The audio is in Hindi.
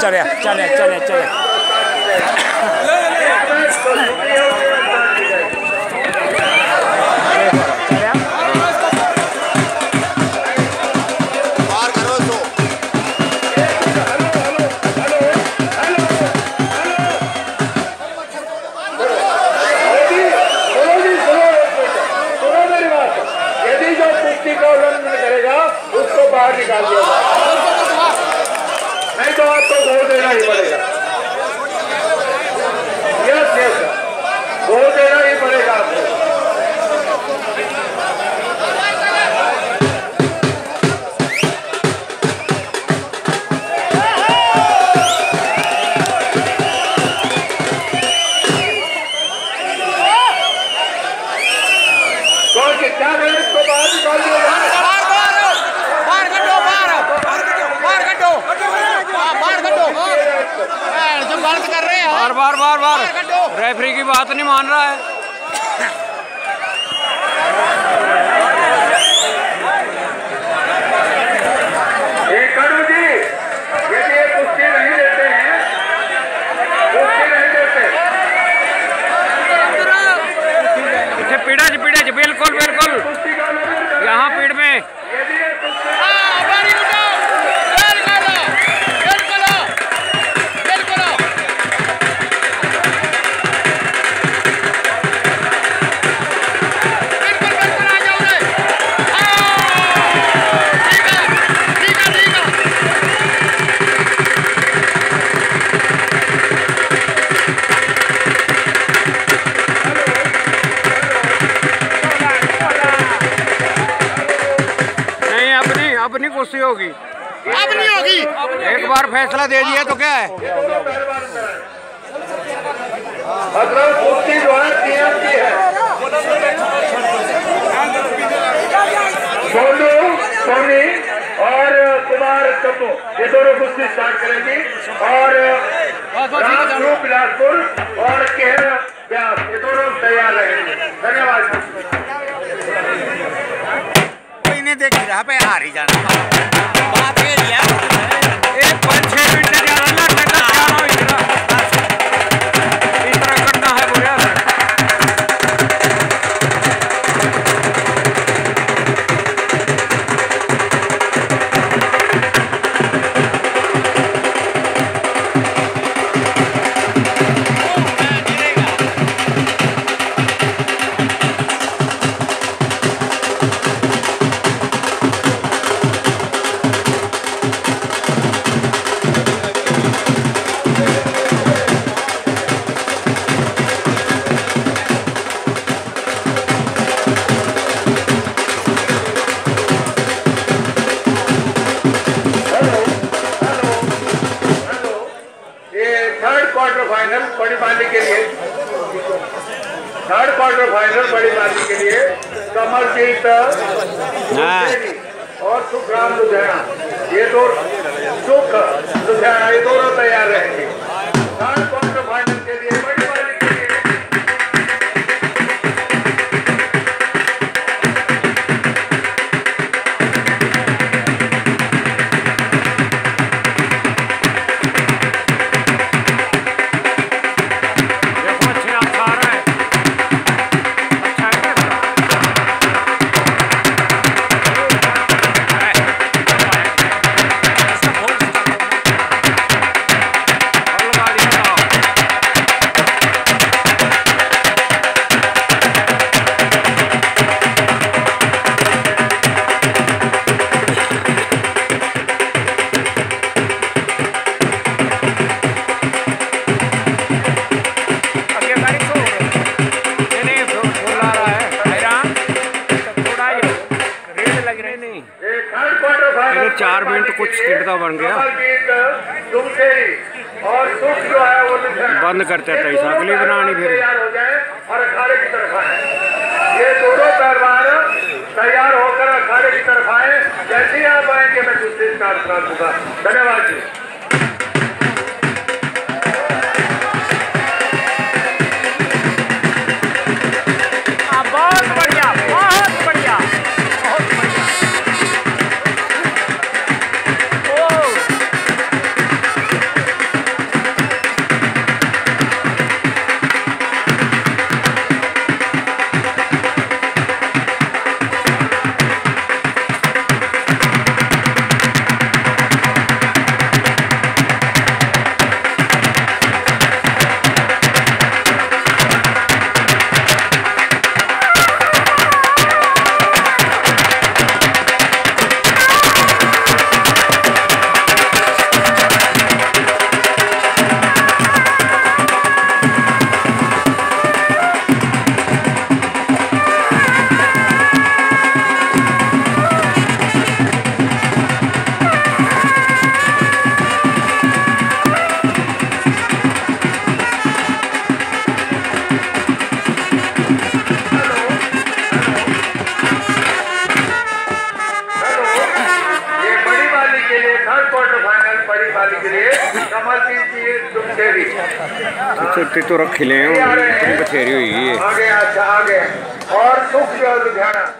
चले चले चले चले। पार करो इसको बात नहीं मान रहा है। अब नहीं कुर्सी होगी। अब नहीं होगी। एक बार फैसला दे दिया तो क्या है? मतलब कुश्ती जो है सीएम की है सोनू सोनी और कुमार कप्पू ये दोनों कुश्ती स्टार्ट करेंगी। और हार ही जाना। क्वार्टर फाइनल बड़ी पाली के लिए। थर्ड क्वार्टर फाइनल बड़ी पाली के लिए। कमलजीत और सुखराम लुधियाना। ये दो सुख लुधियाना ये दोनों तैयार रहेंगे। लग रही नहीं ये थर्ड क्वार्टर फाइनल ये चार मिनट कुछ सेकंड का बन गया। और सुख जो है वो बंद करते हैं अगली बनानी फिर। तैयार और अखाड़े की तरफ़ आए। ये दोनों पहलवान तैयार होकर अखाड़े की तरफ़ आए। जैसे ही आप आएँगे मैं दूसरे स्टार्ट दूँगा। धन्यवाद जी। थर्ड क्वार्टर फाइनल के लिए तो, तो रखी ले बथेरी हुई है। आगे अच्छा आगे। और सुख जो लुधियाना।